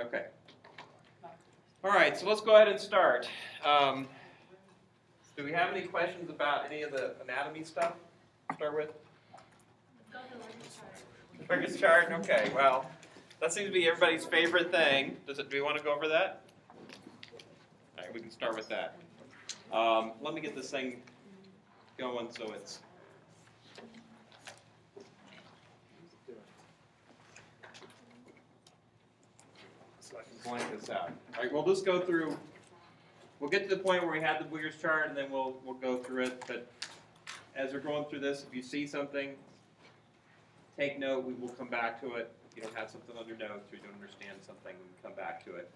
Okay. All right, so let's go ahead and start. Um, do we have any questions about any of the anatomy stuff? to Start with. Biggest chart. Okay. Well, that seems to be everybody's favorite thing. Does it? Do we want to go over that? All right, we can start with that. Um, let me get this thing going so it's. So I can blank this out. All right, we'll just go through. We'll get to the point where we have the Wiggers chart, and then we'll we'll go through it. But as we're going through this, if you see something, take note. We will come back to it. If you don't have something your notes or you don't understand something, we come back to it.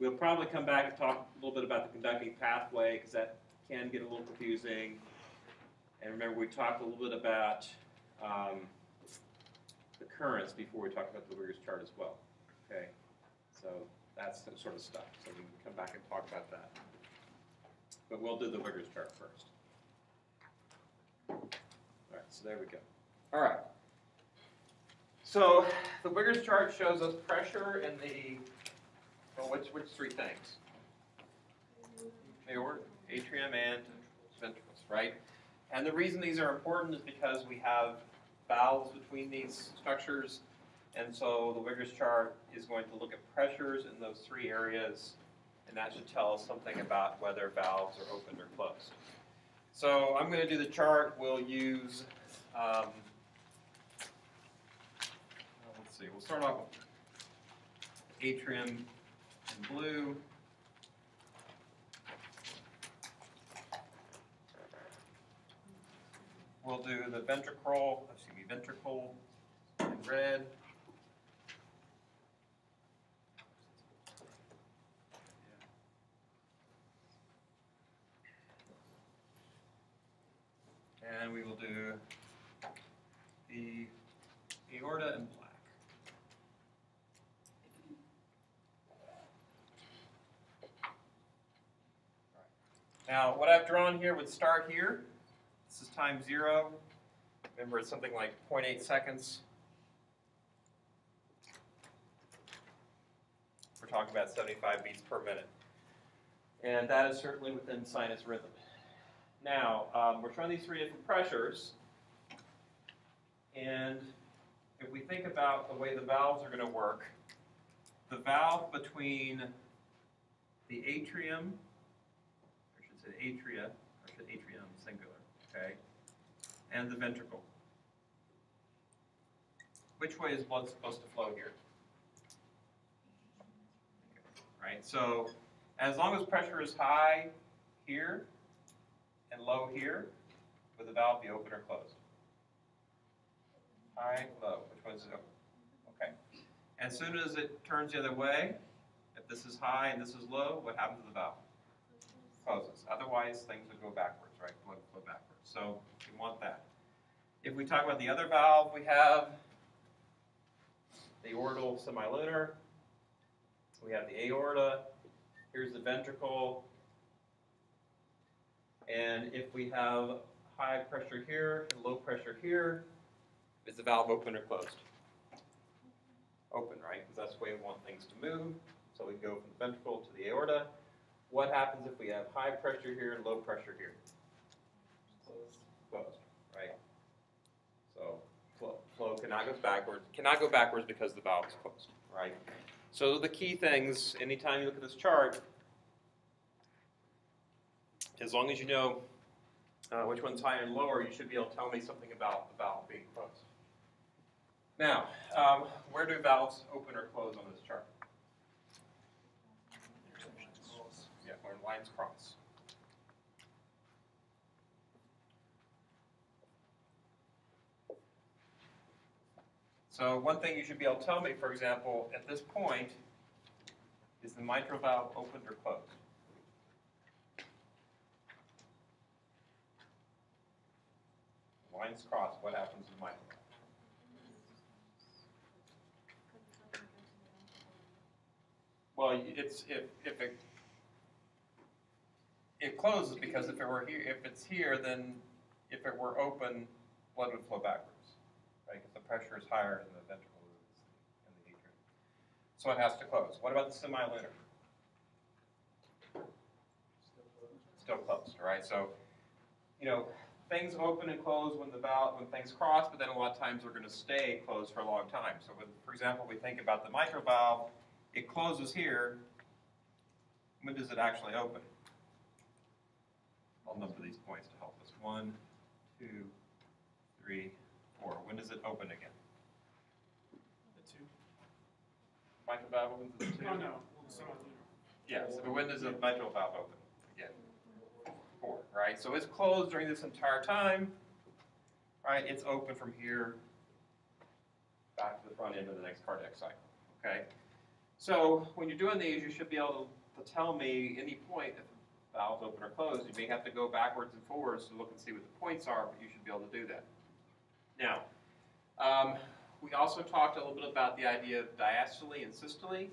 We'll probably come back and talk a little bit about the conducting pathway because that can get a little confusing. And remember, we talked a little bit about um, the currents before we talked about the Wiggers chart as well. Okay, so that's the sort of stuff. So we can come back and talk about that. But we'll do the Wiggers chart first. All right, so there we go. All right. So the Wiggers chart shows us pressure in the, well, which, which three things? Aorta, atrium, and ventricles, right? And the reason these are important is because we have valves between these structures, and so the Wiggers chart is going to look at pressures in those three areas, and that should tell us something about whether valves are opened or closed. So I'm going to do the chart. We'll use, um, let's see, we'll start off with atrium in blue. We'll do the ventricle, excuse me, ventricle in red. And we will do the aorta in black. Now, what I've drawn here would start here. This is time zero. Remember, it's something like 0.8 seconds. We're talking about 75 beats per minute. And that is certainly within sinus rhythm. Now, um, we're showing these three different pressures. And if we think about the way the valves are going to work, the valve between the atrium, I should say atria, or should atrium singular, okay, and the ventricle. Which way is blood supposed to flow here? Right, so as long as pressure is high here and low here, would the valve be open or closed? High, low, which is it open? Okay. As soon as it turns the other way, if this is high and this is low, what happens to the valve? Closes. Otherwise, things would go backwards, right? Blood flow backwards. So we want that. If we talk about the other valve, we have the aortal semilunar. We have the aorta. Here's the ventricle. And if we have high pressure here and low pressure here, is the valve open or closed? Open, right? Because that's the way we want things to move. So we go from the ventricle to the aorta. What happens if we have high pressure here and low pressure here? Closed, Closed, right? So flow, flow cannot go backwards, cannot go backwards because the valve is closed, right? So the key things, anytime you look at this chart, as long as you know uh, which one's higher and lower, you should be able to tell me something about the valve being closed. Now, um, where do valves open or close on this chart? Yeah, where lines cross. So one thing you should be able to tell me, for example, at this point, is the mitral valve opened or closed? Lines cross, what happens in valve? Well, it's, if, if it, it closes because if it were here, if it's here, then if it were open, blood would flow backwards, right? Because the pressure is higher in the ventricle than the atrium. So it has to close. What about the semi-lunar? Still closed, right? So, you know, things open and close when the valve, when things cross, but then a lot of times they're gonna stay closed for a long time. So when, for example, we think about the mitral valve, it closes here. When does it actually open? I'll number these points to help us. One, two, three, four. When does it open again? The two. Mitral valve opens at the two? Oh, no. Yes, but when does the mitral valve open Four, right? So it's closed during this entire time, right? It's open from here back to the front end of the next cardiac cycle, okay? So when you're doing these, you should be able to tell me any point if the valve's open or closed. You may have to go backwards and forwards to look and see what the points are, but you should be able to do that. Now, um, we also talked a little bit about the idea of diastole and systole.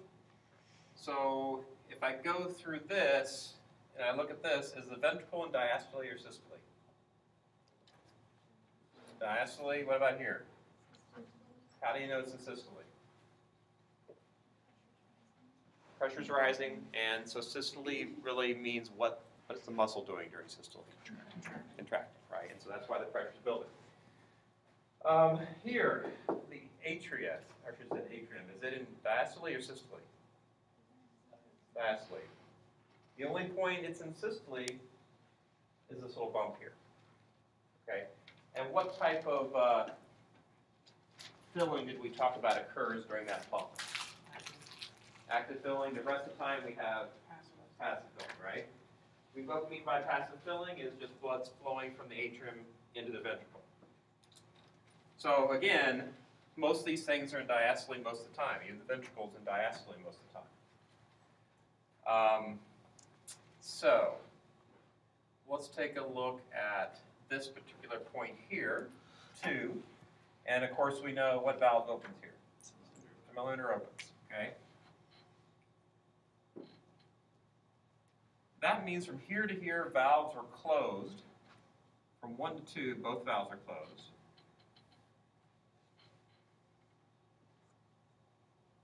So if I go through this and I look at this, is the ventricle in diastole or systole? Diastole, what about here? How do you know it's in systole? Pressure's rising, and so systole really means what, what is the muscle doing during systole? Contracting, right? And so that's why the pressure's building. Um, here, the atria, or I should say atrium, is it in diastole or systole? Diastole. The only point it's in systole is this little bump here. Okay? And what type of uh, filling did we talk about occurs during that bump? Active filling. The rest of the time we have passive filling, right? We both mean by passive filling is just blood flowing from the atrium into the ventricle. So again, most of these things are in diastole most of the time. Even the ventricle's in diastole most of the time. Um, so, let's take a look at this particular point here, two. And of course, we know what valve opens here. The Semilunar opens, okay? That means from here to here, valves are closed. From one to two, both valves are closed.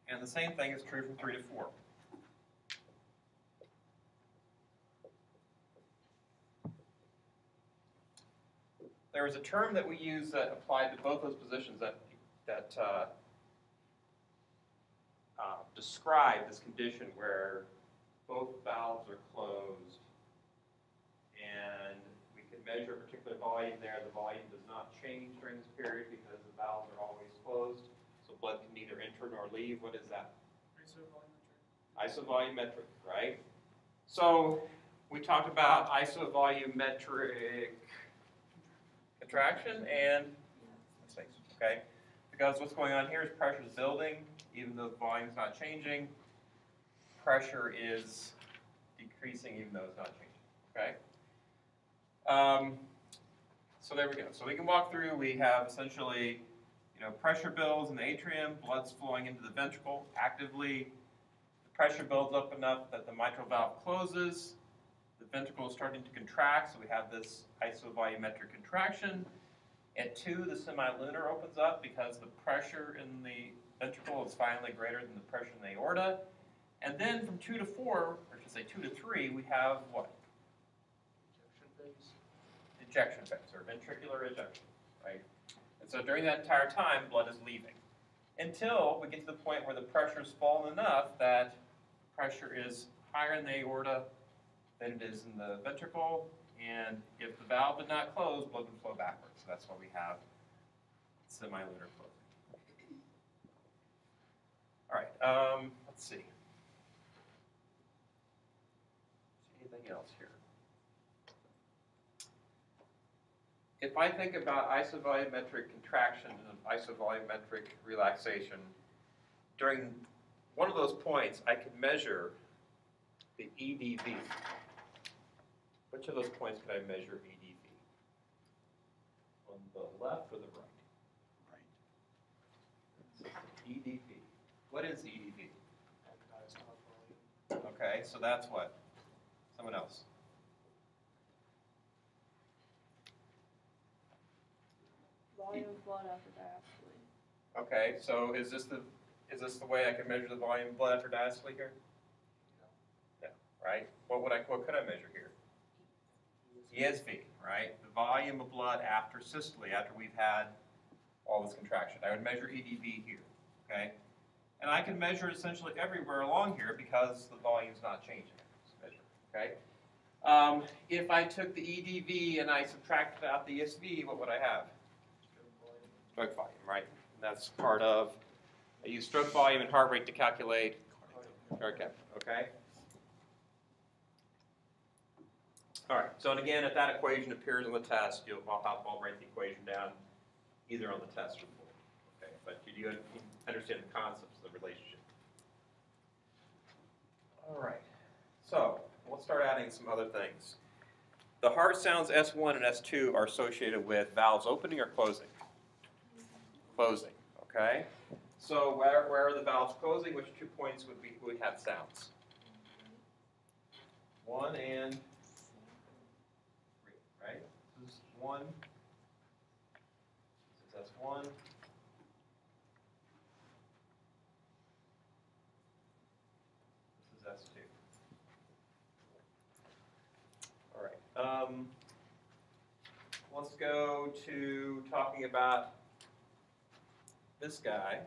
And the same thing is true from three to four. There was a term that we use that applied to both those positions that, that uh, uh, describe this condition where both valves are closed and we can measure a particular volume there. The volume does not change during this period because the valves are always closed. So blood can neither enter nor leave. What is that? Isovolumetric. Isovolumetric, right? So we talked about isovolumetric contraction and mistakes, okay? Because what's going on here is pressure is building, even though the volume's not changing. Pressure is decreasing even though it's not changing, okay? Um, so there we go. So we can walk through. We have essentially, you know, pressure builds in the atrium, blood's flowing into the ventricle actively. The pressure builds up enough that the mitral valve closes. The ventricle is starting to contract, so we have this isovolumetric contraction. At two, the semilunar opens up because the pressure in the ventricle is finally greater than the pressure in the aorta. And then from two to four, or I should say two to three, we have what? Ejection phase, Ejection phase, or ventricular ejection, right? And so during that entire time, blood is leaving. Until we get to the point where the pressure has fallen enough that pressure is higher in the aorta than it is in the ventricle, and if the valve did not close, blood would flow backwards. So that's why we have semilunar closing. All right, um, let's see. Anything else here? If I think about isovolumetric contraction and isovolumetric relaxation, during one of those points, I could measure the EDV. Which of those points could I measure EDV? On the left or the right? Right. EDV. What is EDV? Okay, so that's what? Someone else. Volume of blood after diastole. Okay, so is this the is this the way I can measure the volume of blood after diastole here? Yeah, right? What would I, what could I measure here? ESV, right? The volume of blood after systole, after we've had all this contraction. I would measure EDV here, okay? And I can measure essentially everywhere along here because the volume's not changing. It's measured, okay? Um, if I took the EDV and I subtracted out the ESV, what would I have? Stroke volume, right? And that's part of, I use stroke volume and heart rate to calculate heart okay? All right, so and again, if that equation appears on the test, you'll, I'll, write the equation down either on the test or board, okay? But you understand the concepts of the relationship. All right, so let's start adding some other things. The heart sounds S1 and S2 are associated with valves opening or closing? Closing, okay? So where, where are the valves closing? Which two points would be, would have sounds? One and 1. Since that's 1. This is S2. All right. Um, let's go to talking about this guy.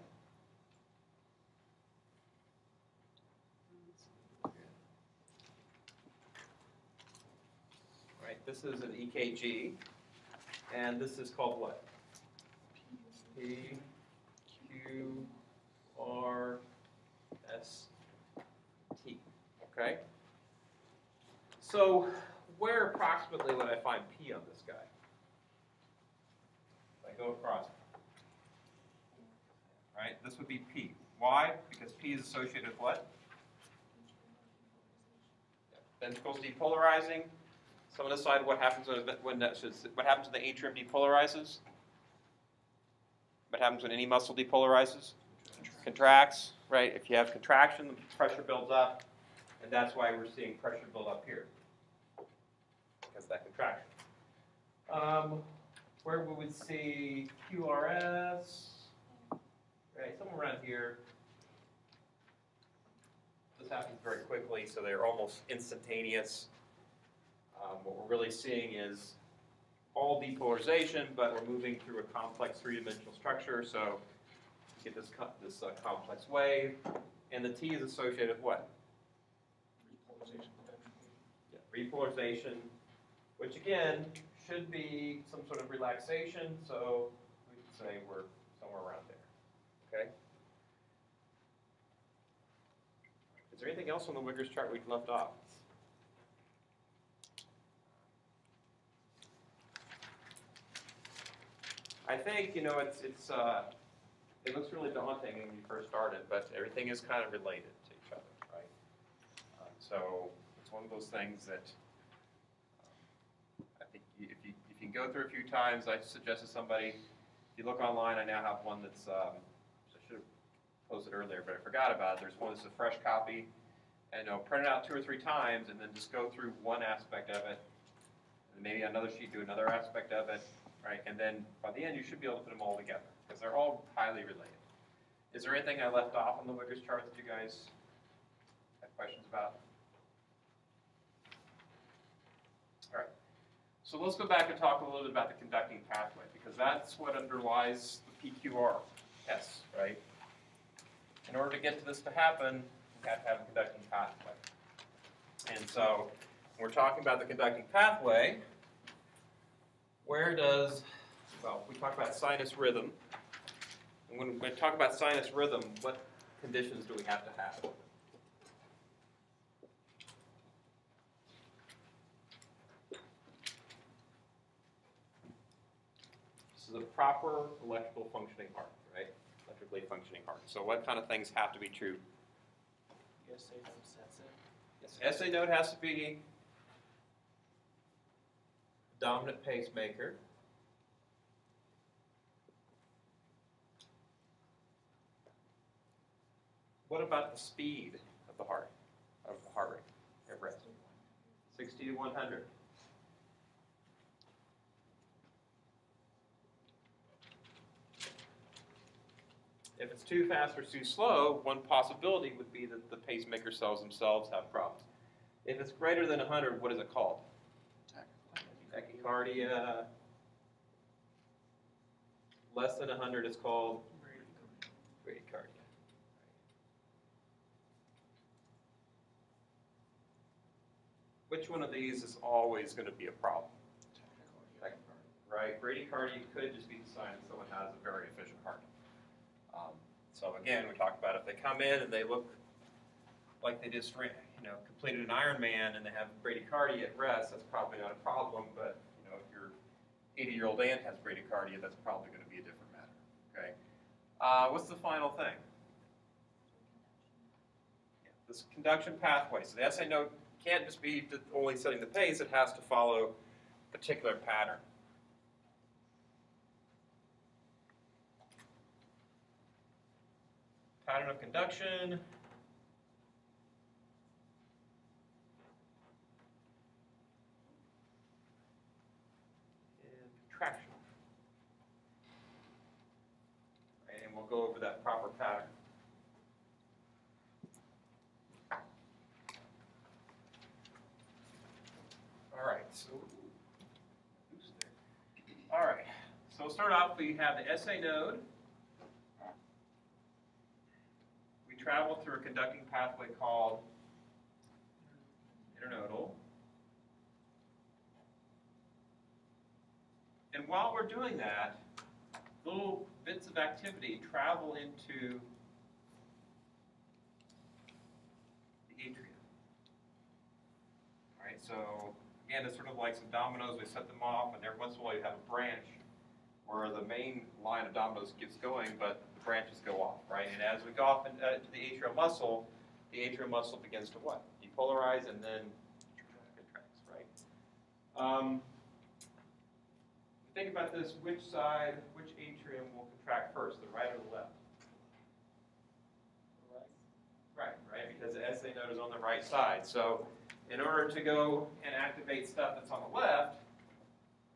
All right, this is an EKG and this is called what? P, Q, R, S, T, okay? So where approximately would I find P on this guy? If I go across. Right, this would be P. Why? Because P is associated with what? Ventricles depolarizing. Someone decide what happens when, when what happens when the atrium depolarizes? What happens when any muscle depolarizes? Contracts, right? If you have contraction, the pressure builds up, and that's why we're seeing pressure build up here. Because that contraction. Um, where we would see QRS, right, somewhere around here. This happens very quickly, so they're almost instantaneous. Um, what we're really seeing is all depolarization, but we're moving through a complex three-dimensional structure, so you get this, co- this uh, complex wave, and the T is associated with what? Yeah, Repolarization, which again, should be some sort of relaxation, so we can say we're somewhere around there, okay? Is there anything else on the Wiggers chart we've left off? I think, you know, it's, it's, uh, it looks really daunting when you first started, but everything is kind of related to each other, right? Uh, So it's one of those things that um, I think if you, if you can go through a few times, I suggested somebody, if you look online, I now have one that's, um, I should have posted earlier, but I forgot about it. There's one that's a fresh copy, and know, print it out two or three times, and then just go through one aspect of it, and maybe another sheet do another aspect of it, right? And then by the end, you should be able to put them all together because they're all highly related. Is there anything I left off on the Wiggers chart that you guys have questions about? All right. So let's go back and talk a little bit about the conducting pathway because that's what underlies the PQRS, right? In order to get to this to happen, we have to have a conducting pathway. And so we're talking about the conducting pathway, where does, well, we talk about sinus rhythm. And when we talk about sinus rhythm, what conditions do we have to have? This is a proper electrical functioning heart, right? Electrically functioning heart. So what kind of things have to be true? Yes, SA node sets it. Yes, SA node has to be dominant pacemaker. What about the speed of the heart, of the heart rate at rest? 60 to 100. If it's too fast or too slow, one possibility would be that the pacemaker cells themselves have problems. If it's greater than 100, what is it called? Tachycardia. Less than 100 is called bradycardia. Which one of these is always going to be a problem? Right? Bradycardia could just be the sign that someone has a very efficient heart. Um, so again, we talked about if they come in and they look like they just ran, you know completed an Ironman and they have bradycardia at rest, that's probably not a problem. But you know, if your 80-year-old aunt has bradycardia, that's probably going to be a different matter. Okay. Uh, what's the final thing? This conduction pathway. So the SA node can't just be only setting the pace; it has to follow a particular pattern. Pattern of conduction. and contraction. Right, and we'll go over that proper pattern. All right, so, there? All right, so we'll start off, we have the SA node. We travel through a conducting pathway called internodal. And while we're doing that, little bits of activity travel into the atrium. All right, so again, it's sort of like some dominoes. We set them off, and every once in a while you have a branch where the main line of dominoes keeps going, but the branches go off, right? And as we go off uh, into the atrial muscle, the atrial muscle begins to what? Depolarize and then contracts, right? Um, think about this, which side, which atrium will contract first, the right or the left? Right, right, because the SA node is on the right side. So in order to go and activate stuff that's on the left,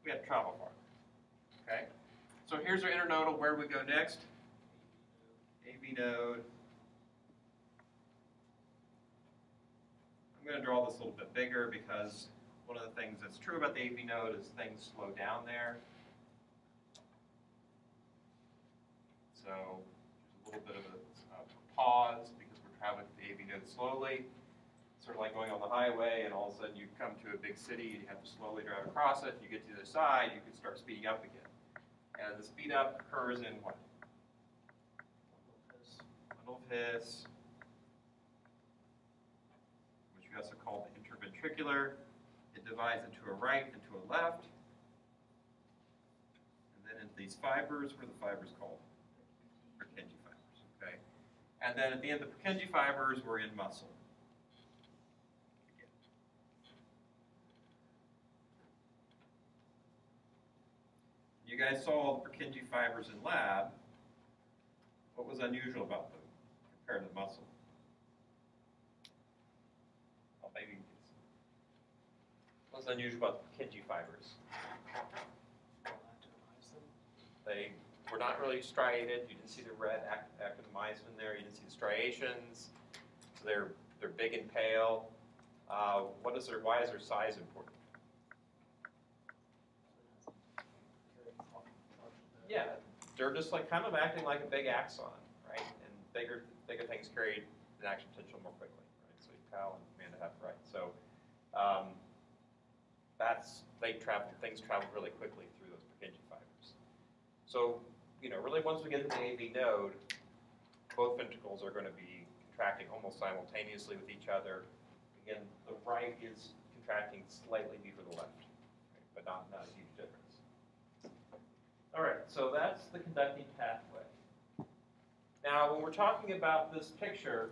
we have to travel farther. Okay? So here's our internodal. Where do we go next? AV node. I'm going to draw this a little bit bigger because one of the things that's true about the AV node is things slow down there. So there's a little bit of a, a pause because we're traveling the AV node slowly. Sort of like going on the highway and all of a sudden you come to a big city and you have to slowly drive across it. You get to the other side, you can start speeding up again. And the speed up occurs in what? Bundle of His, which we also call the interventricular. It divides into a right, into a left, and then into these fibers. What are the fibers called? Purkinje fibers. Okay, and then at the end the Purkinje fibers, we're in muscle. You guys saw all the Purkinje fibers in lab. What was unusual about them compared to muscle? Well, maybe What's unusual about the Purkinje fibers? They were not really striated. You didn't see the red act- actin myosin in there. You didn't see the striations. So they're they're big and pale. Uh, what is their? Why is their size important? Yeah, they're just like kind of acting like a big axon, right? And bigger bigger things carry an action potential more quickly, right? So Cal and Amanda have right. So um, that's they travel things travel really quickly through those Purkinje fibers. So you know, really once we get to the AV node, both ventricles are going to be contracting almost simultaneously with each other. Again, the right is contracting slightly before the left, right? but not not a huge difference. All right, so that's the conducting pathway. Now, when we're talking about this picture,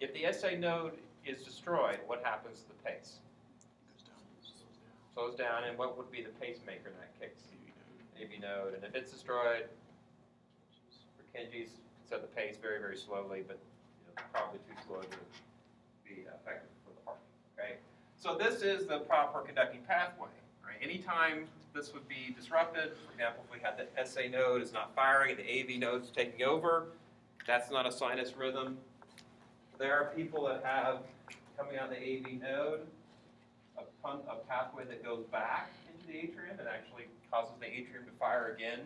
if the SA node is destroyed, what happens to the pace? Slows down, and what would be the pacemaker that case? AV node, and if it's destroyed, Purkinje's set the pace very, very slowly, but you know, probably too slow to be effective for the heart. Okay, so this is the proper conducting pathway. Right, anytime this would be disrupted, for example, if we had the SA node is not firing the AV node is taking over, That's not a sinus rhythm. There are people that have, coming out of the AV node, a a pathway that goes back into the atrium and actually causes the atrium to fire again.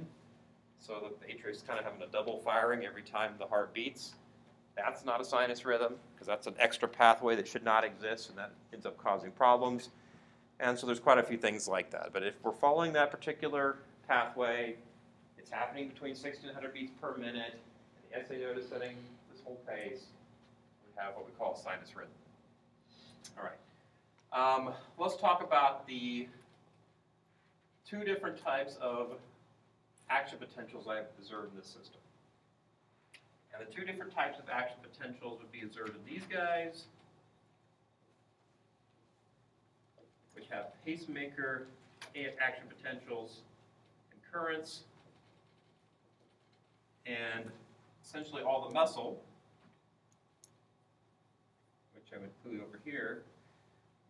So that the atrium is kind of having a double firing every time the heart beats. That's not a sinus rhythm, because that's an extra pathway that should not exist, and that ends up causing problems. And so there's quite a few things like that. But if we're following that particular pathway, it's happening between 60 and 100 beats per minute, and the SA node is setting this whole pace, we have what we call a sinus rhythm. All right. Um, let's talk about the two different types of action potentials I've observed in this system. And the two different types of action potentials would be observed in these guys, which have pacemaker action potentials and currents, and essentially all the muscle, which I would include over here,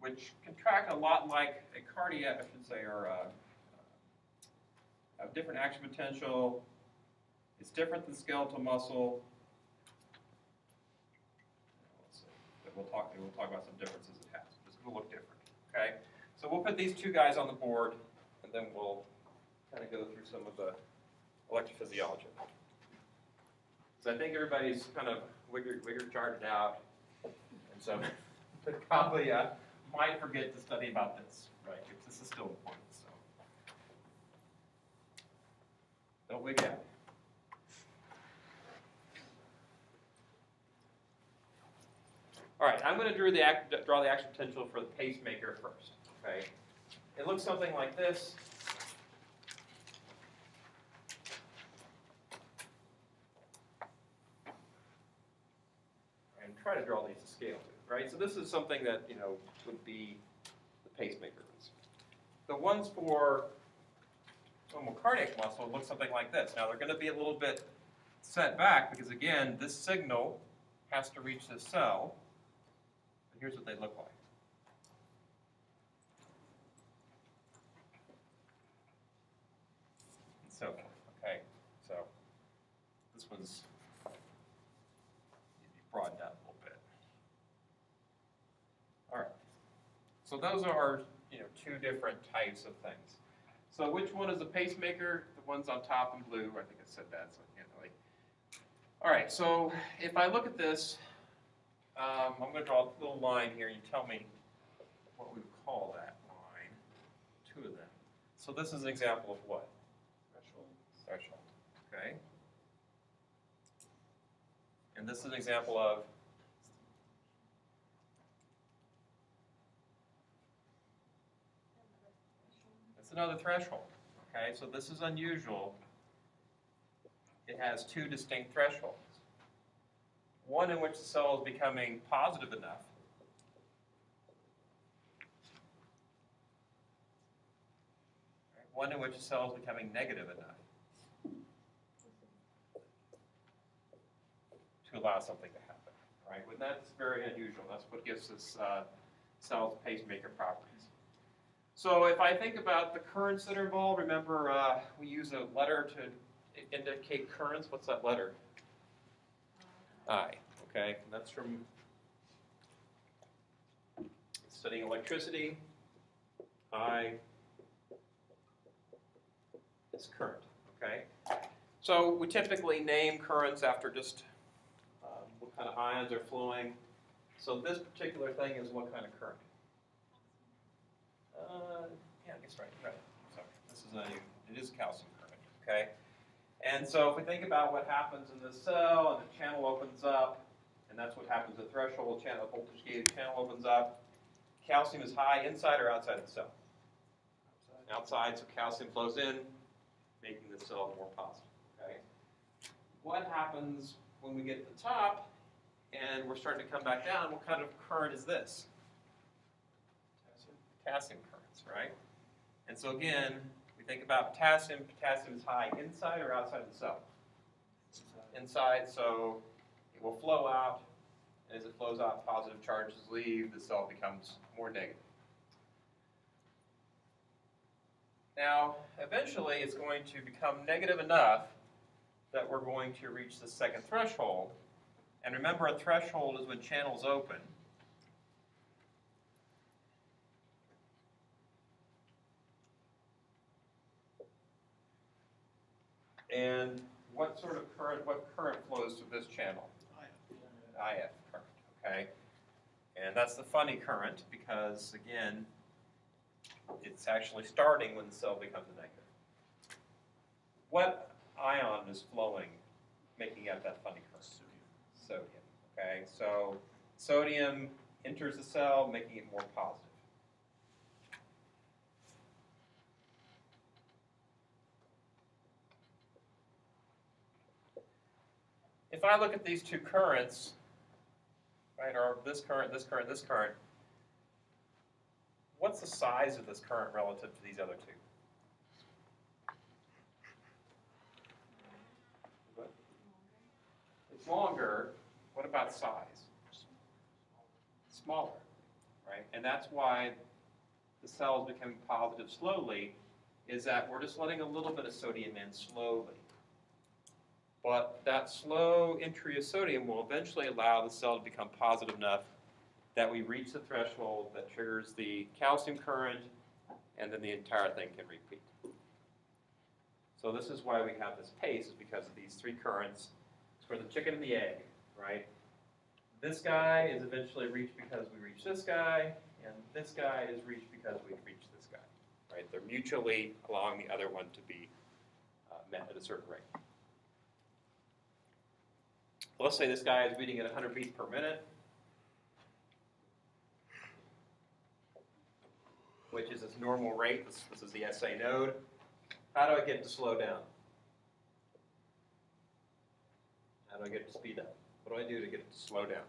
which contract a lot like a cardiac, I should say, or a, a different action potential. It's different than skeletal muscle. We'll talk, we'll talk about some differences it has. It's going to look different, okay? So we'll put these two guys on the board, and then we'll kind of go through some of the electrophysiology. So I think everybody's kind of wigger, wigger charted out, and so probably uh, might forget to study about this, right? Because this is still important, so. Don't wig out. All right, I'm going to draw the, act, draw the action potential for the pacemaker first, okay? It looks something like this. And try to draw these right? So this is something that, you know, would be the pacemaker. The ones for normal cardiac muscle look something like this. Now, they're going to be a little bit set back because, again, this signal has to reach this cell. But here's what they look like. And so okay? So this one's need to be broadened out a little bit. All right. So those are, you know, two different types of things. So which one is a pacemaker? The one's on top in blue. I think I said that, so I can't really. All right, so if I look at this, um, I'm going to draw a little line here. You tell me what we would call that line. Two of them. So this is an example of what? Threshold. Threshold. Okay. And this is an example of It's another threshold. Okay, so this is unusual. It has two distinct thresholds. One in which the cell is becoming positive enough. One in which the cell is becoming negative enough to allow something to happen. Right? Well, that's very unusual. That's what gives this uh, cell's pacemaker properties. So if I think about the currents that are involved, remember uh, we use a letter to indicate currents. What's that letter? I. Okay, that's from studying electricity. I is current. Okay, so we typically name currents after just um, what kind of ions are flowing. So this particular thing is what kind of current? Uh, yeah, I guess right, right. Sorry, this is a, it is calcium current, okay? And so if we think about what happens in the cell and the channel opens up, and that's what happens at threshold, channel voltage gauge channel opens up, calcium is high inside or outside of the cell? Outside, so calcium flows in, making the cell more positive, okay? What happens when we get to the top and we're starting to come back down? What kind of current is this? potassium right? And so again, we think about potassium. Potassium is high inside or outside the cell? Inside, so it will flow out. And as it flows out, positive charges leave. The cell becomes more negative. Now, eventually, it's going to become negative enough that we're going to reach the second threshold. And remember, a threshold is when channels open. And what sort of current, what current flows through this channel? IF current, okay? And that's the funny current because, again, it's actually starting when the cell becomes a negative. What ion is flowing, making up that funny current? Sodium, okay? So sodium enters the cell, making it more positive. If I look at these two currents, right, or this current, this current, this current, what's the size of this current relative to these other two? It's longer, what about size? Smaller, right? And that's why the cells become positive slowly, is that we're just letting a little bit of sodium in slowly. But that slow entry of sodium will eventually allow the cell to become positive enough that we reach the threshold that triggers the calcium current, and then the entire thing can repeat. So this is why we have this pace, is because of these three currents. It's for the chicken and the egg, right? This guy is eventually reached because we reach this guy, and this guy is reached because we reach this guy, right? They're mutually allowing the other one to be uh, met at a certain rate. Let's say this guy is beating at 100 beats per minute, which is its normal rate. This, this is the SA node. How do I get it to slow down? How do I get it to speed up? What do I do to get it to slow down?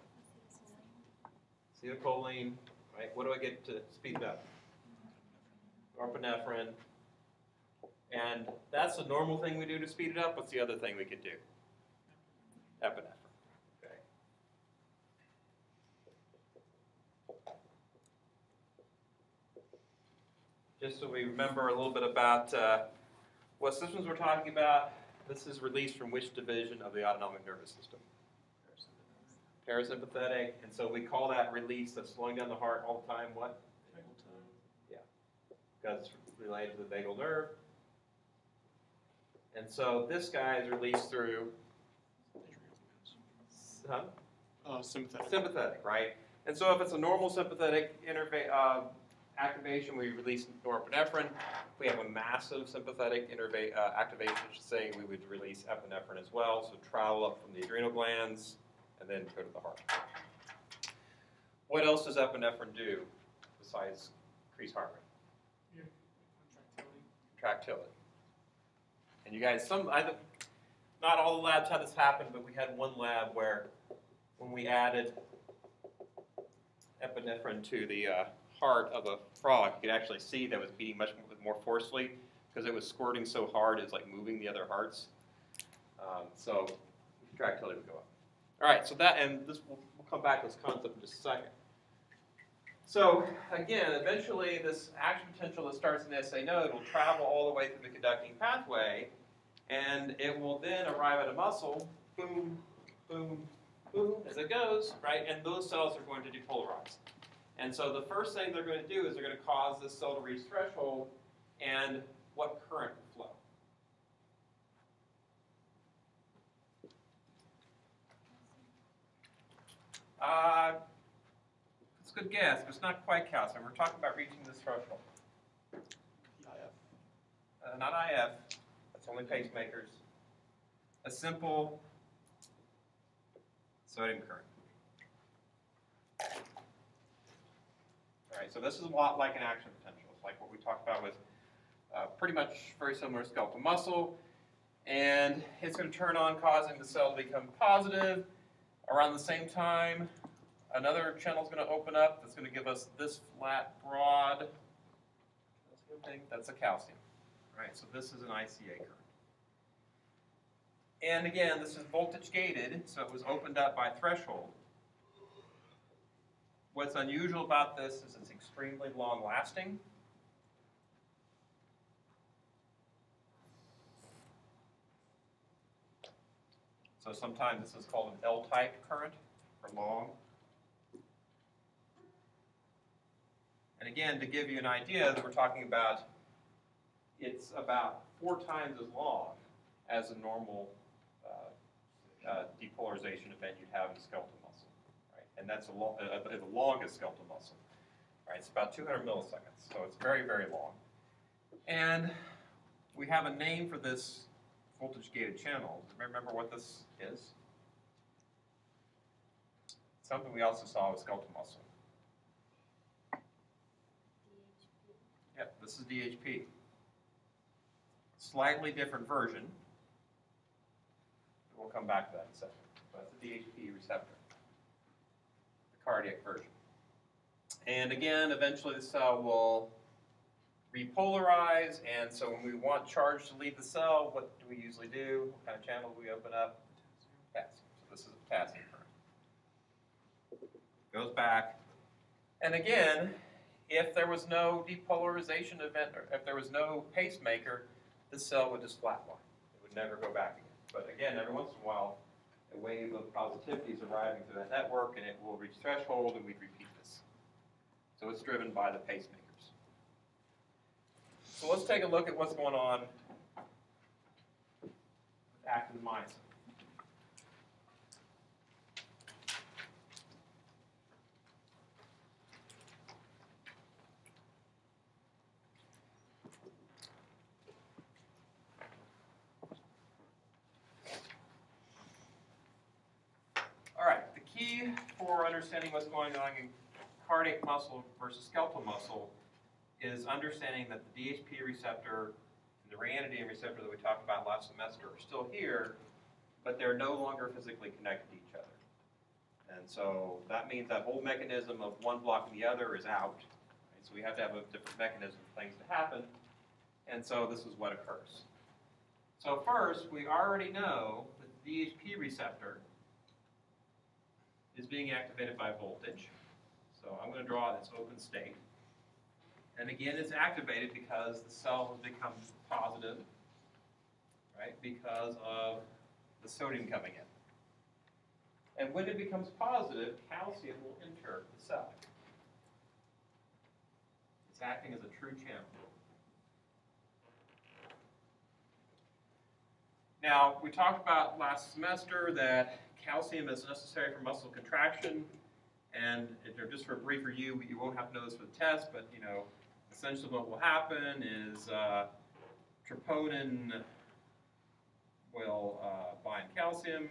Acetylcholine, right? What do I get to speed up? Norepinephrine. And that's the normal thing we do to speed it up. What's the other thing we could do? Epinephrine. Okay. Just so we remember a little bit about uh, what systems we're talking about, this is released from which division of the autonomic nervous system? Parasympathetic, Parasympathetic. and so we call that release that's slowing down the heart all the time, what? Vagal tone. Yeah. Because it's related to the vagal nerve. And so this guy is released through, huh? Uh, sympathetic. Sympathetic, right? And so if it's a normal sympathetic innerva- uh, activation, we release norepinephrine. If we have a massive sympathetic uh, activation, I should say, we would release epinephrine as well. So travel up from the adrenal glands and then go to the heart. What else does epinephrine do besides increase heart rate? Contractility. And you guys, some, I, not all the labs had this happen, but we had one lab where when we added epinephrine to the uh, heart of a frog, you could actually see that was beating much more forcefully because it was squirting so hard, it's like moving the other hearts. Um, so contractility would go up. All right, so that, and this, we'll, we'll come back to this concept in just a second. So again, eventually this action potential that starts in the SA node will travel all the way through the conducting pathway, and it will then arrive at a muscle, boom, boom, boom, as it goes, right? And those cells are going to depolarize. And so the first thing they're going to do is they're going to cause this cell to reach threshold, and what current will flow? Uh, it's a good guess, but it's not quite calcium. We're talking about reaching this threshold. Uh, not IF, that's only pacemakers. A simple sodium current. Right, so this is a lot like an action potential. It's like what we talked about with uh, pretty much very similar skeletal muscle. And it's going to turn on, causing the cell to become positive. Around the same time, another channel is going to open up that's going to give us this flat, broad. Thing. That's a calcium. Right, so this is an ICA current. And again, this is voltage gated, so it was opened up by threshold. What's unusual about this is it's extremely long lasting. So sometimes this is called an L-type current, or long. And again, to give you an idea, that we're talking about, it's about four times as long as a normal uh, uh, depolarization event you'd have in a skeletal? And that's a lo- uh, the longest skeletal muscle, right? It's about 200 milliseconds, so it's very, very long. And we have a name for this voltage-gated channel. Remember what this is? Something we also saw with skeletal muscle. Yep, this is DHP. Slightly different version. We'll come back to that in a second. But it's the DHP receptor, cardiac version. And again, eventually the cell will repolarize, and so when we want charge to leave the cell, what do we usually do? What kind of channel do we open up? Potassium. So this is a potassium current. Goes back. And again, if there was no depolarization event, or if there was no pacemaker, the cell would just flatline. It would never go back again. But again, every once in a while, a wave of positivity is arriving through that network, and it will reach threshold, and we'd repeat this. So it's driven by the pacemakers. So let's take a look at what's going on with actin myosin. All right, the key for understanding what's going on in cardiac muscle versus skeletal muscle is understanding that the DHP receptor and the ryanodine receptor that we talked about last semester are still here, but they're no longer physically connected to each other. And so that means that whole mechanism of one blocking the other is out. right? So we have to have a different mechanism for things to happen. And so this is what occurs. So first, we already know that the DHP receptor is being activated by voltage. So I'm going to draw this open state. And again, it's activated because the cell has become positive, right, because of the sodium coming in. And when it becomes positive, calcium will enter the cell. It's acting as a true channel. Now, we talked about last semester that calcium is necessary for muscle contraction. And if- just for a brief review, you won't have to know this for the test, but you know, essentially what will happen is uh, troponin will uh, bind calcium,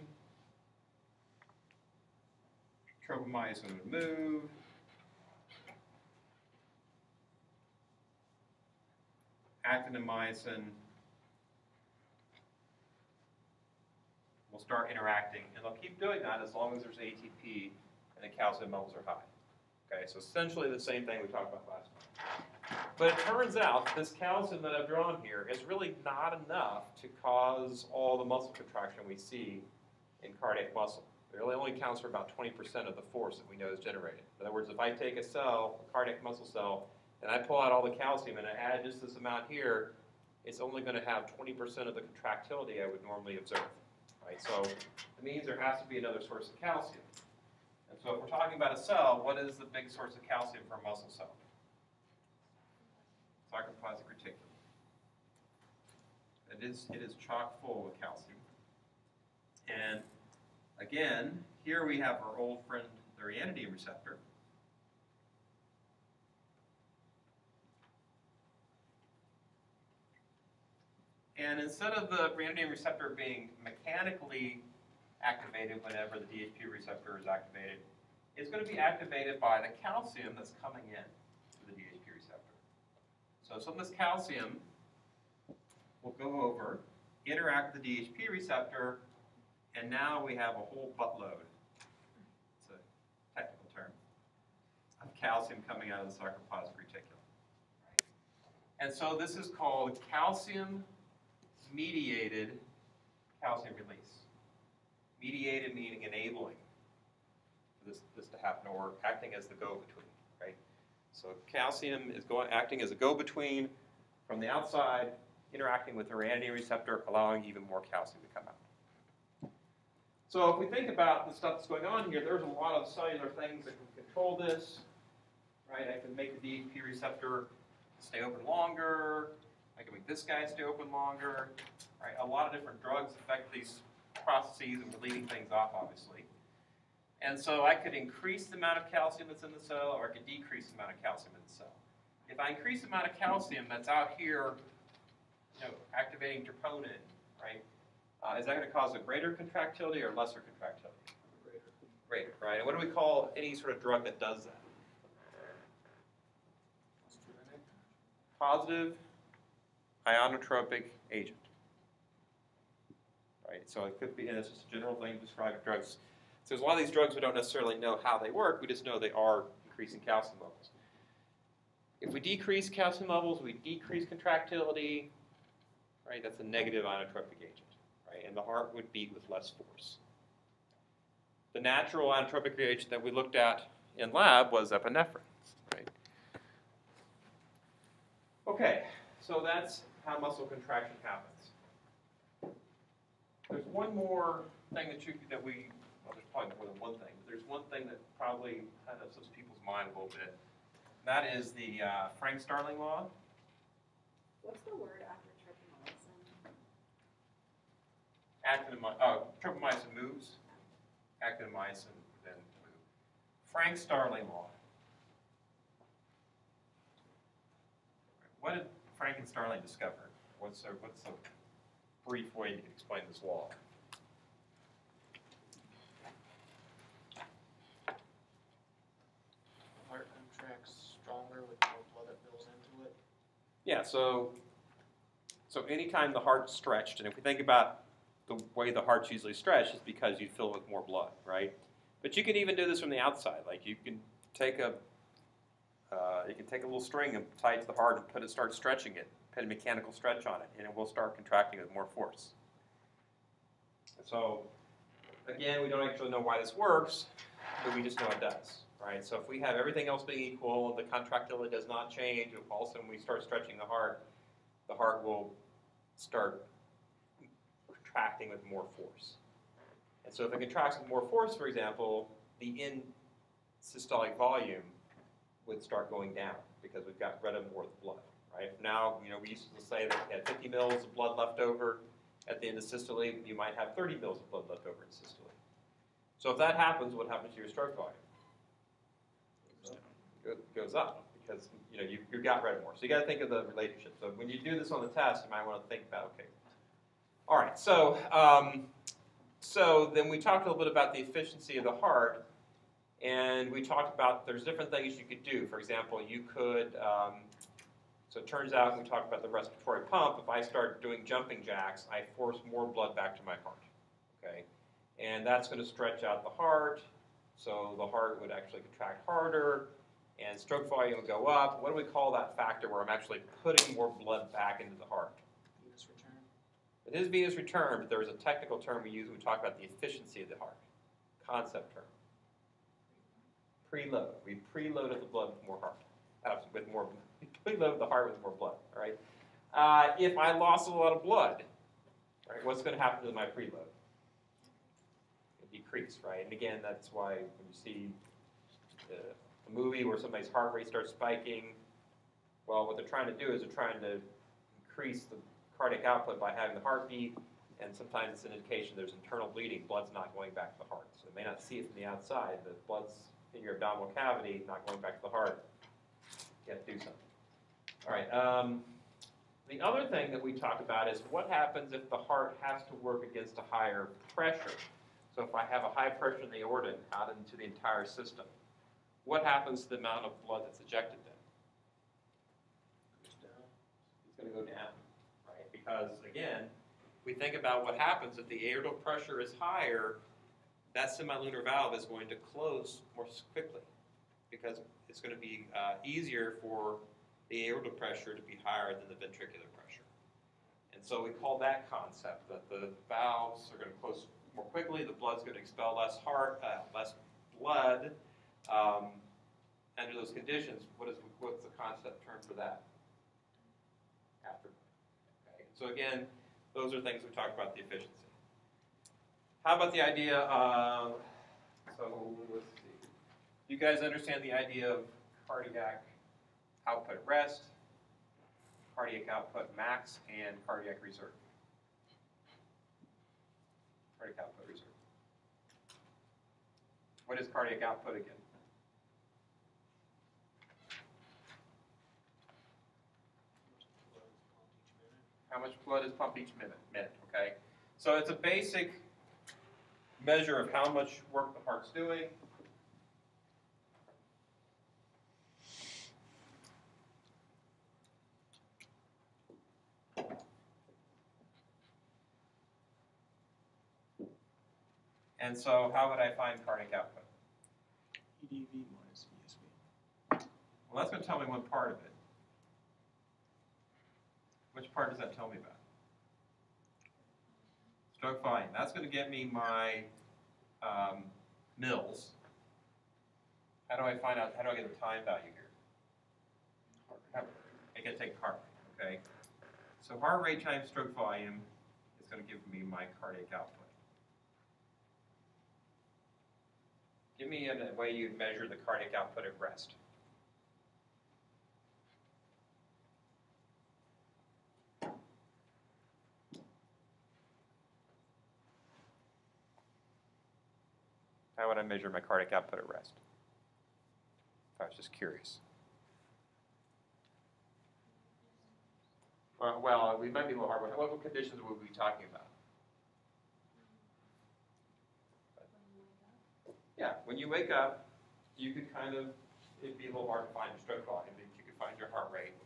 tropomyosin would move, actin and myosin start interacting, and they'll keep doing that as long as there's ATP and the calcium levels are high. Okay, so essentially the same thing we talked about last time. But it turns out this calcium that I've drawn here is really not enough to cause all the muscle contraction we see in cardiac muscle. It really only counts for about 20% of the force that we know is generated. In other words, if I take a cell, a cardiac muscle cell, and I pull out all the calcium and I add just this amount here, it's only going to have 20% of the contractility I would normally observe. Right? So it means there has to be another source of calcium. And so if we're talking about a cell, what is the big source of calcium for a muscle cell? Sarcoplasmic reticulum. It is, it is chock full with calcium. And again, here we have our old friend, the ryanodine receptor. And instead of the ryanodine receptor being mechanically activated whenever the DHP receptor is activated, it's going to be activated by the calcium that's coming in to the DHP receptor. So some of this calcium will go over, interact with the DHP receptor, and now we have a whole buttload, it's a technical term, of calcium coming out of the sarcoplasmic reticulum. And so this is called calcium mediated calcium release. Mediated meaning enabling for this, this to happen, or acting as the go-between, right? So calcium is going, acting as a go-between from the outside, interacting with the ryanodine receptor, allowing even more calcium to come out. So if we think about the stuff that's going on here, there's a lot of cellular things that can control this, right? I can make the DHP receptor stay open longer. I can make this guy stay open longer, right? A lot of different drugs affect these processes and we're leading things off, obviously. And so I could increase the amount of calcium that's in the cell or I could decrease the amount of calcium in the cell. If I increase the amount of calcium that's out here, you know, activating troponin, right? Uh, is that going to cause a greater contractility or lesser contractility? Greater, Greater, right? And what do we call any sort of drug that does that? Positive inotropic agent. Right, so it could be, and it's just a general thing to describe drugs. So there's a lot of these drugs we don't necessarily know how they work, we just know they are increasing calcium levels. If we decrease calcium levels, we decrease contractility, right? That's a negative inotropic agent, right? And the heart would beat with less force. The natural inotropic agent that we looked at in lab was epinephrine, right? Okay, so that's how muscle contraction happens. There's one more thing that you that we well, there's probably more than one thing, but there's one thing that probably kind of slips people's mind a little bit. And That is the uh, Frank Starling law. What's the word after tropomyosin? Actinomycin, oh, tropomyosin moves. actin myosin then move. Frank Starling law. What did Frank and Starling discover? What's a, what's a brief way you can explain this law? Heart contracts stronger with more blood that fills into it. Yeah, so so anytime the heart's stretched, and if we think about the way the heart's usually stretched, is because you fill it with more blood, right? But you can even do this from the outside. Like you can take a uh, you can take a little string and tie it to the heart and put it start stretching it, put a mechanical stretch on it, and it will start contracting with more force. So again, we don't actually know why this works, but we just know it does, right? So if we have everything else being equal, the contractility does not change, all of a sudden we start stretching the heart, the heart will start contracting with more force. And so if it contracts with more force, for example, the end systolic volume would start going down because we've got rid of the blood, right? Now, you know, we used to say that we had 50 mils of blood left over at the end of systole, you might have 30 mils of blood left over in systole. So if that happens, what happens to your stroke volume? It goes up because you know you, you've got rid of more. So you got to think of the relationship. So when you do this on the test, you might want to think about okay. All right. So um, so then we talked a little bit about the efficiency of the heart, and we talked about there's different things you could do. For example, you could. Um, so it turns out we talked about the respiratory pump. If I start doing jumping jacks, I force more blood back to my heart. Okay, and that's going to stretch out the heart. So the heart would actually contract harder and stroke volume will go up. What do we call that factor where I'm actually putting more blood back into the heart? Venous return. It is venous return, but there's a technical term we use when we talk about the efficiency of the heart. Concept term. Preload. We preloaded the blood with more heart. Uh, with more, we preloaded the heart with more blood. All right. Uh, if I lost a lot of blood, right, what's going to happen to my preload? It decrease, right? And again, that's why when you see a movie where somebody's heart rate starts spiking. Well, what they're trying to do is they're trying to increase the cardiac output by having the heartbeat, and sometimes it's an indication there's internal bleeding. Blood's not going back to the heart. So they may not see it from the outside, but blood's in your abdominal cavity, not going back to the heart. You have to do something. All right. Um, the other thing that we talk about is what happens if the heart has to work against a higher pressure. So if I have a high pressure in the aorta out into the entire system, what happens to the amount of blood that's ejected then? It's going to go down, right? Because again, we think about what happens if the aortal pressure is higher, that semilunar valve is going to close more quickly because it's going to be uh, easier for the aortic pressure to be higher than the ventricular pressure. And so we call that concept that the valves are going to close more quickly, the blood's going to expel less heart, uh, less blood. Um, under those conditions, what is what's the concept term for that? After. Okay. So again, those are things we talked about the efficiency. How about the idea of, so, let's see. You guys understand the idea of cardiac output rest, cardiac output max, and cardiac reserve? Cardiac output reserve. What is cardiac output again? how much blood is pumped each minute, minute, okay? So it's a basic measure of how much work the heart's doing. And so how would I find cardiac output? EDV minus ESV. Well, that's gonna tell me one part of it. Which part does that tell me about? Stroke volume, that's gonna get me my, um, mils. How do I find out, how do I get the time value here? I can take heart rate, okay? So heart rate times stroke volume is gonna give me my cardiac output. Give me a way you'd measure the cardiac output at rest. How would I measure my cardiac output at rest? I was just curious. Well, well, we might be a little hard. What, what conditions would we be talking about? Yeah, when you wake up, you could kind of, it'd be a little hard to find your stroke volume, but you could find your heart rate.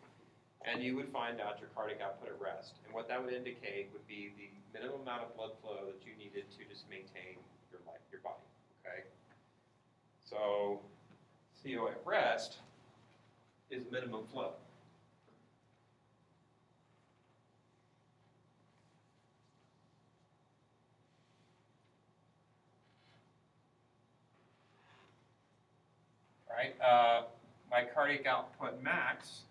And you would find out your cardiac output at rest. And what that would indicate would be the minimum amount of blood flow that you needed to just maintain your life, your body, okay? So, CO at rest is minimum flow. Right, uh, my cardiac output max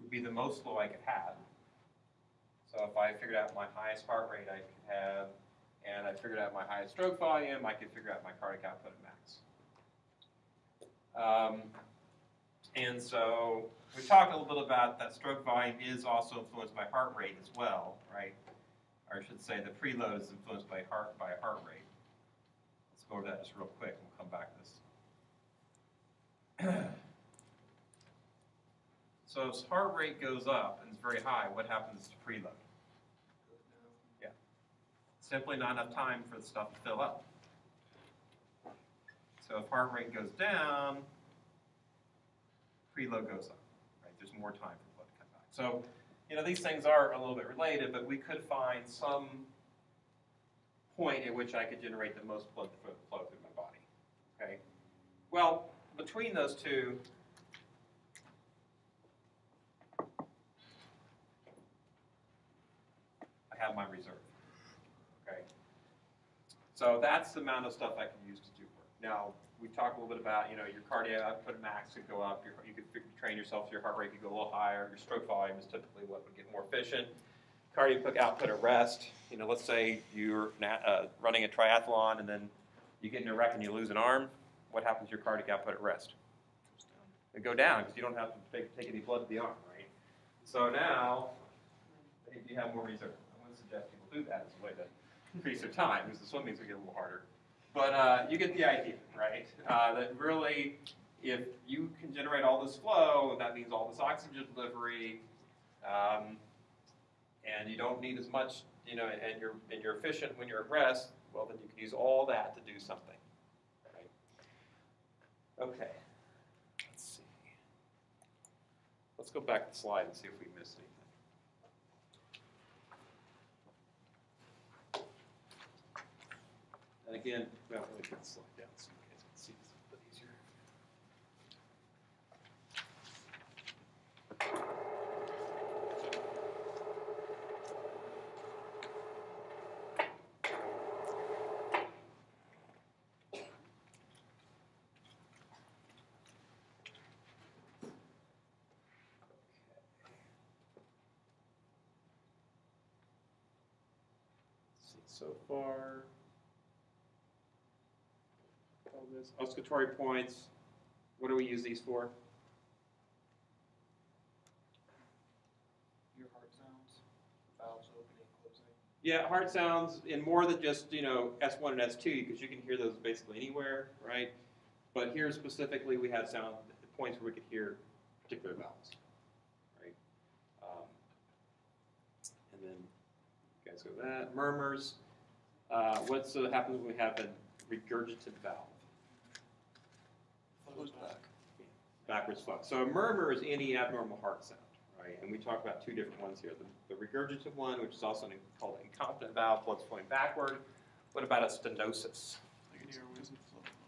would be the most flow I could have. So if I figured out my highest heart rate I could have, and I figured out my highest stroke volume, I could figure out my cardiac output at max. Um, and so we talked a little bit about that stroke volume is also influenced by heart rate as well, right? Or I should say the preload is influenced by heart by heart rate. Let's go over that just real quick, and we'll come back to this. So if heart rate goes up and it's very high, what happens to preload? Simply not enough time for the stuff to fill up. So if heart rate goes down, preload goes up, right? There's more time for blood to come back. So, you know, these things are a little bit related, but we could find some point at which I could generate the most blood flow through my body, okay? Well, between those two, I have my reserve. So that's the amount of stuff I can use to do work. Now, we talked a little bit about, you know, your cardiac output max could go up, your, you could train yourself your heart rate could go a little higher, your stroke volume is typically what would get more efficient. Cardiac output at rest, you know, let's say you're uh, running a triathlon and then you get in a wreck and you lose an arm, what happens to your cardiac output at rest? It go down because you don't have to take, take any blood to the arm, right? So now, you have more reserve. Going to suggest people do that as a way to increase of time, because the swimming's going to get a little harder. But uh, you get the idea, right? Uh, that really, if you can generate all this flow, that means all this oxygen delivery, um, and you don't need as much, you know, and you're and you're efficient when you're at rest. Well, then you can use all that to do something, right? Okay. Let's see. Let's go back to the slide and see if we missed anything. And again, well, let me put slide down so you guys can see this a little bit easier. So far. This, auscultatory points, what do we use these for? Your heart sounds, valves opening, closing. Yeah, hard sounds in more than just, you know, S1 and S2, because you can hear those basically anywhere, right? But here specifically, we had sound points where we could hear particular vowels, right? Um, and then you guys go that. Murmurs. Uh, what's uh, happens when we have a regurgitant valve? Close back. backwards flow. So a murmur is any abnormal heart sound, right? And we talk about two different ones here. The, the regurgitant one, which is also called an incompetent valve, blood's flowing backward. What about a stenosis?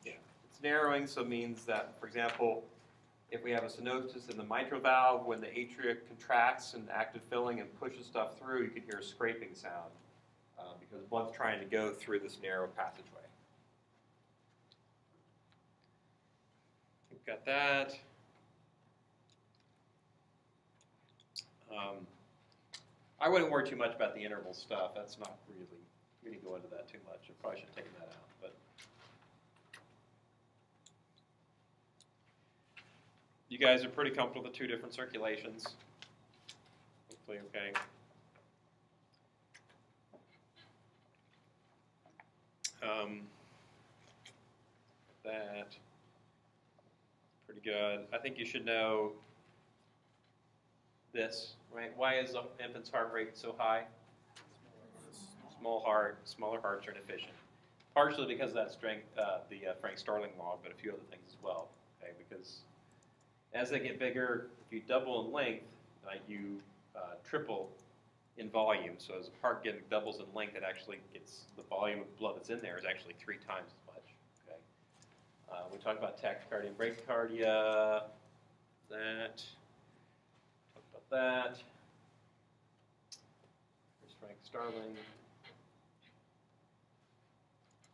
Yeah, it's narrowing, so it means that, for example, if we have a stenosis in the mitral valve, when the atria contracts and active filling and pushes stuff through, you can hear a scraping sound uh, because blood's trying to go through this narrow passageway. We've got that. Um, I wouldn't worry too much about the interval stuff. That's not really, we didn't go into that too much. I probably should have taken that out, but. You guys are pretty comfortable with the two different circulations? Hopefully, okay. Um, that, good. I think you should know this, right? Why is the infant's heart rate so high? Small heart, smaller hearts are inefficient. Partially because of that strength, uh, the uh, Frank Starling law, but a few other things as well. Okay, because as they get bigger, if you double in length, uh, you uh, triple in volume. So as a heart getting doubles in length, it actually gets the volume of blood that's in there is actually three times as much. Uh, we talked about tachycardia and bradycardia. That. Talked about that. Here's Frank Starling.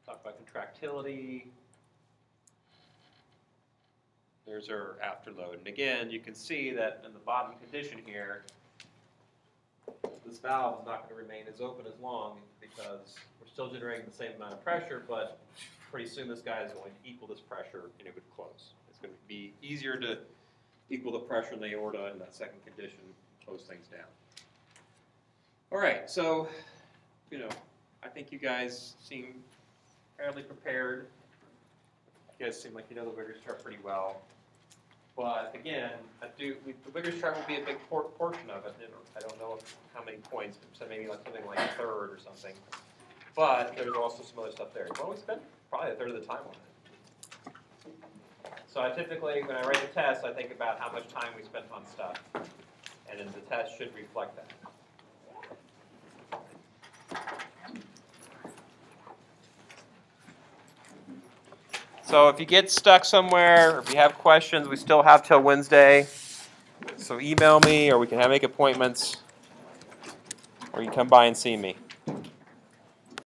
Talk about contractility. There's our afterload. And again, you can see that in the bottom condition here, this valve is not going to remain as open as long because we're still generating the same amount of pressure, but pretty soon this guy is going to equal this pressure and it would close. It's going to be easier to equal the pressure in the aorta in that second condition, close things down. All right, so, you know, I think you guys seem fairly prepared. You guys seem like you know the Wiggers chart pretty well. But again, I do, we- the Wiggers chart will be a big por- portion of it. I don't know how many points, so maybe like something like a third or something. But there's also some other stuff there. Well, we spent probably a third of the time on it. So I typically, when I write the test, I think about how much time we spent on stuff. And then the test should reflect that. So if you get stuck somewhere, if you have questions, we still have till Wednesday. So email me, or we can have make appointments, or you can come by and see me.